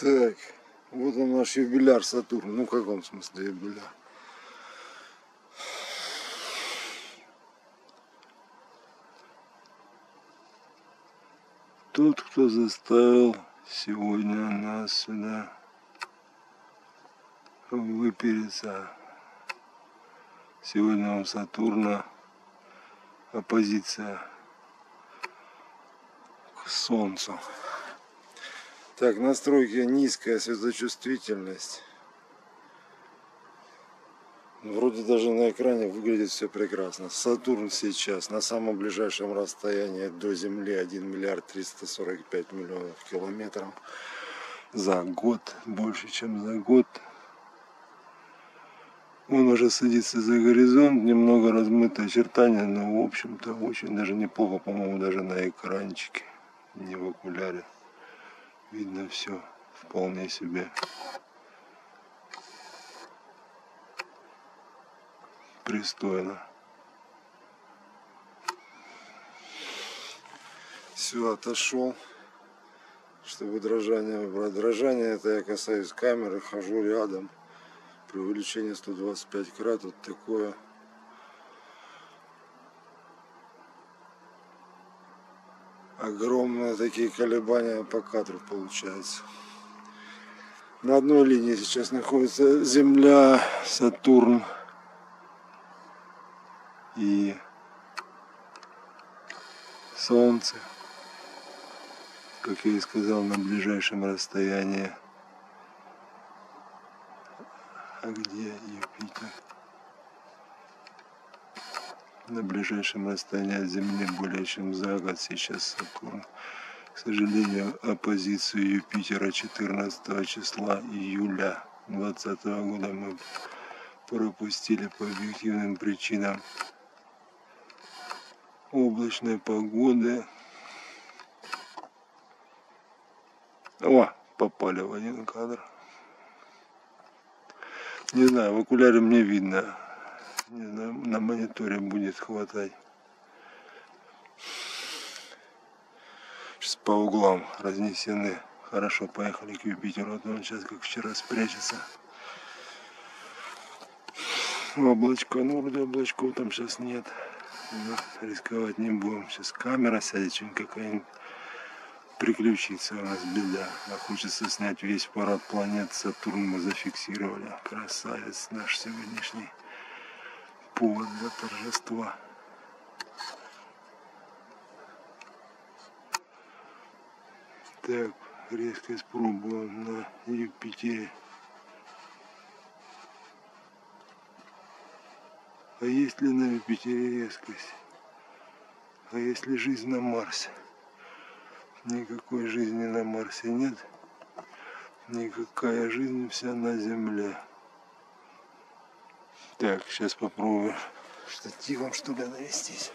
Так, вот он наш юбиляр Сатурн. Ну, в каком смысле юбиляр? Тот, кто заставил сегодня нас сюда выпереться. Сегодня у Сатурна оппозиция к Солнцу. Так, настройки низкая светочувствительность. Вроде даже на экране выглядит все прекрасно. Сатурн сейчас на самом ближайшем расстоянии до Земли 1 миллиард 345 миллионов километров за год. Больше, чем за год. Он уже садится за горизонт, немного размытое очертания, но в общем-то очень даже неплохо, по-моему, даже на экранчике, не в окуляре. Видно все вполне себе. Пристойно. Все, отошел, чтобы дрожание убрать. Дрожание это я касаюсь камеры, хожу рядом. При увеличении 125 крат вот такое. Огромные такие колебания по кадру получается. На одной линии сейчас находится Земля, Сатурн и Солнце. Как я и сказал, на ближайшем расстоянии. А где Юпитер? На ближайшем расстоянии от Земли более чем за год сейчас Сатурн. К сожалению, оппозицию Юпитера 14 числа июля 2020 года мы пропустили по объективным причинам облачной погоды. О, попали в один кадр. Не знаю, в окуляре мне видно. Знаю, на мониторе будет хватать. Сейчас по углам разнесены. Хорошо, поехали к Юпитеру. Вот он сейчас, как вчера, спрячется. Облачко, ну вроде облачков там сейчас нет. Но рисковать не будем. Сейчас камера сядет, что-нибудь какая-нибудь приключится у нас беда. А хочется снять весь парад планет Сатурн мы зафиксировали. Красавец наш сегодняшний повод для торжества. Так, резкость пробую на Юпитере. А есть ли на Юпитере резкость? А есть ли жизнь на Марсе? Никакой жизни на Марсе нет. Никакая жизнь вся на Земле. Так, сейчас попробую штативом что ли навестись.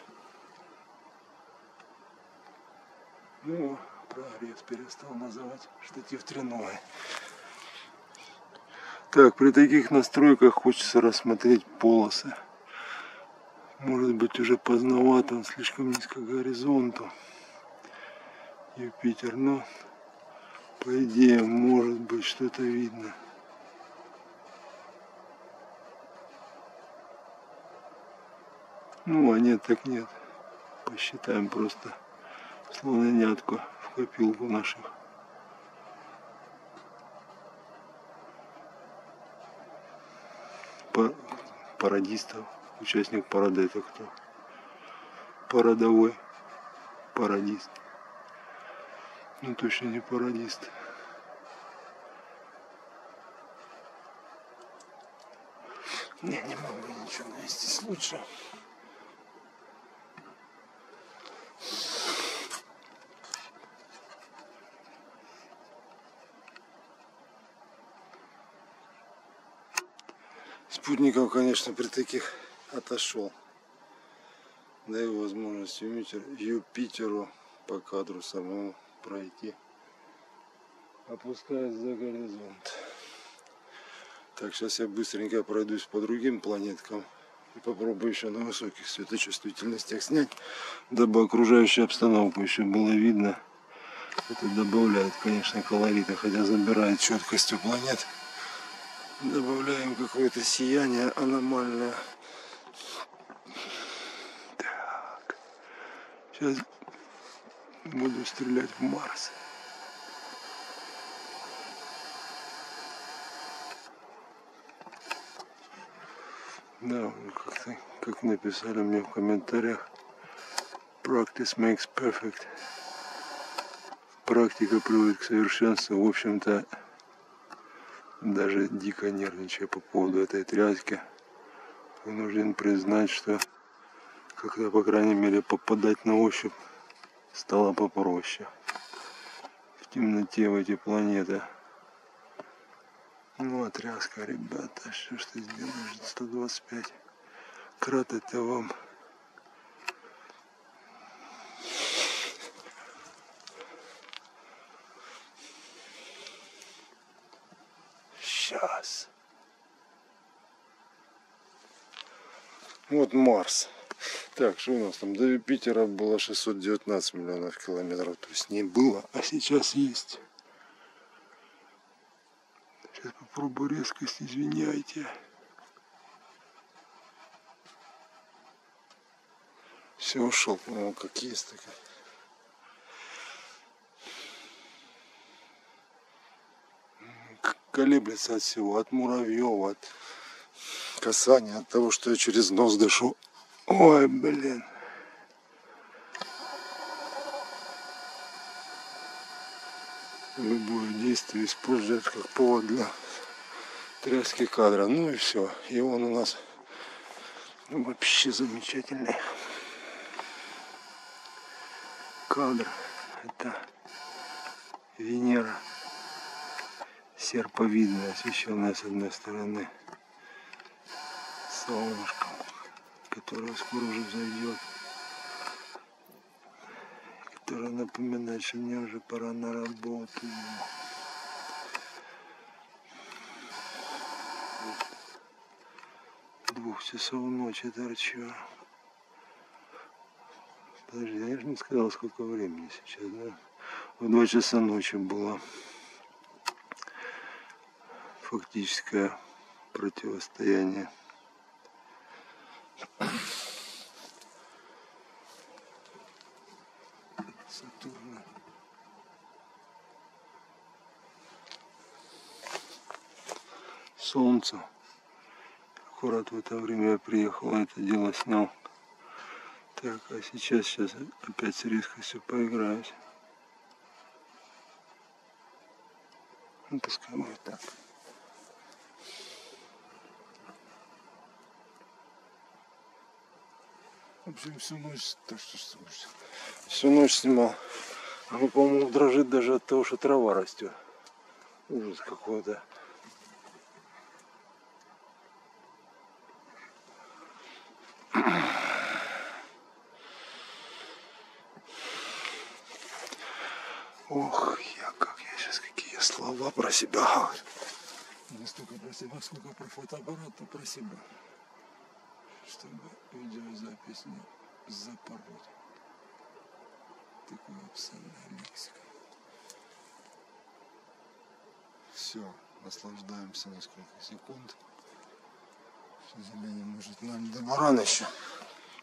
Ну, прогресс перестал называть штатив треновый. Так, при таких настройках хочется рассмотреть полосы. Может быть уже поздновато, он слишком низко к горизонту. Юпитер, но по идее может быть что-то видно. Ну, а нет, так нет. Посчитаем просто слонянятку в копилку наших. Па- Пародистов. Участник парада это кто? Парадовой. Пародист. Ну точно не пародист. Не, не могу ничего навестись лучше. Спутников, конечно, при таких отошел. Даю возможность Юпитер, Юпитеру по кадру самому пройти. Опускаюсь за горизонт. Так, сейчас я быстренько пройдусь по другим планеткам. И попробую еще на высоких светочувствительностях снять, дабы окружающую обстановку еще было видно. Это добавляет, конечно, колорита, хотя забирает четкость у планет. Добавляем какое-то сияние аномальное. Так. Сейчас буду стрелять в Марс. Да, как, как написали мне в комментариях, practice makes perfect. Практика приводит к совершенству. В общем-то, даже дико нервничая по поводу этой тряски, вынужден признать, что когда, по крайней мере, попадать на ощупь стало попроще. В темноте в эти планеты. Ну, отряска, ребята, что ж ты сделаешь? 125. Крат это вам. Сейчас. Вот Марс. Так, что у нас там? До Юпитера было 619 миллионов километров. То есть не было, а сейчас есть. Сейчас попробую резкость, извиняйте. Все, ушел, по-моему, как есть так. Колеблется от всего, от муравьев, от касания, от того, что я через нос дышу. Ой, блин. любое действие используют как повод для тряски кадра. Ну и все. И он у нас вообще замечательный кадр. Это Венера серповидная, освещенная с одной стороны солнышком, которое скоро уже взойдет которая напоминает, что мне уже пора на работу. Двух часов ночи торчу. Подожди, я же не сказал, сколько времени сейчас, да? В два часа ночи было фактическое противостояние. Сатурна. Солнце. Аккурат в это время я приехал, это дело снял. Так, а сейчас, сейчас опять с резкостью поиграюсь. Ну, пускай будет так. В общем, всю ночь, так что, что всю ночь снимал. А ну, по-моему, дрожит даже от того, что трава растет. Ужас какой-то. Ох, я как я сейчас какие слова про себя говорю. Не столько про себя, сколько про фотоаппарат, то про себя чтобы видеозапись не запороть. Такая обсценная лексика. Все, наслаждаемся несколько секунд. Сожалению, может нам до Марана еще,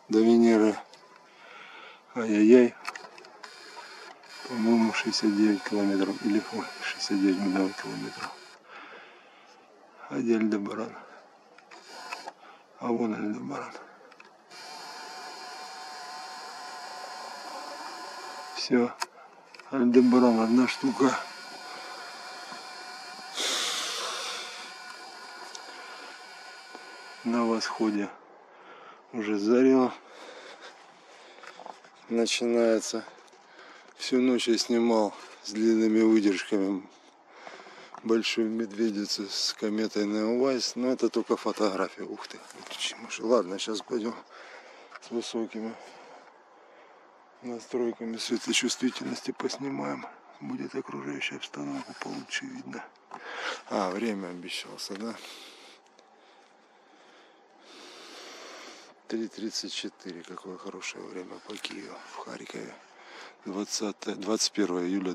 до Венеры. Ай-яй-яй. По-моему, 69 километров. Или ой, 69 миллионов километров. Адель до Барана. А вон Альдебаран. Все. Альдебаран одна штука. На восходе уже зарило. Начинается. Всю ночь я снимал с длинными выдержками большую медведицу с кометой Неовайс, но это только фотография. Ух ты, ладно, сейчас пойдем с высокими настройками светочувствительности поснимаем. Будет окружающая обстановка получше видно. А, время обещался, да? 3.34, какое хорошее время по Киеву, в Харькове. 20, 21 июля